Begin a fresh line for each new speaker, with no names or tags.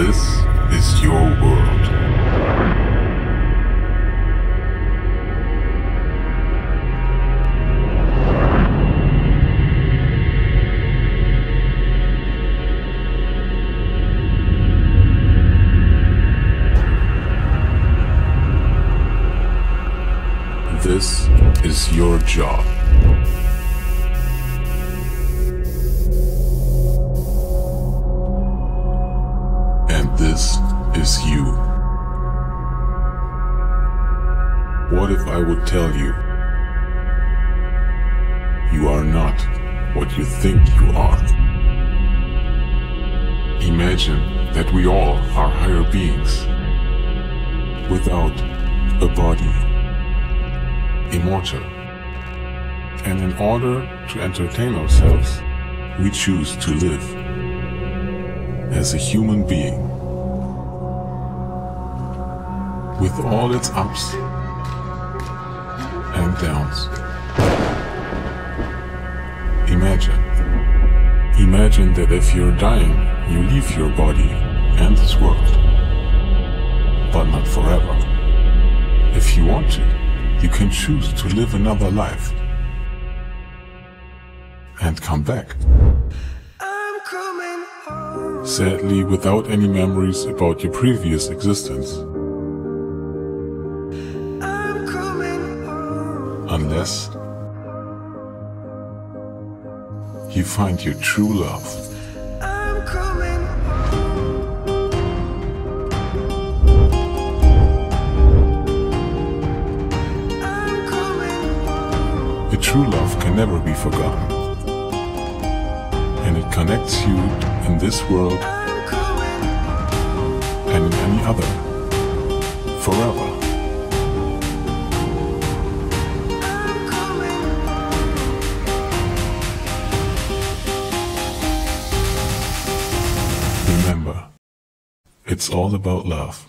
This is your world. This is your job. Is you. What if I would tell you you are not what you think you are? Imagine that we all are higher beings without a body, immortal. And in order to entertain ourselves, we choose to live as a human being with all its ups and downs. Imagine. Imagine that if you're dying, you leave your body and this world. But not forever. If you want to, you can choose to live another life and come back.
I'm coming home.
Sadly, without any memories about your previous existence. Unless you find your true love.
I'm coming. I'm coming.
A true love can never be forgotten. And it connects you in this world
I'm coming home.
and in any other. Forever. It's all about love.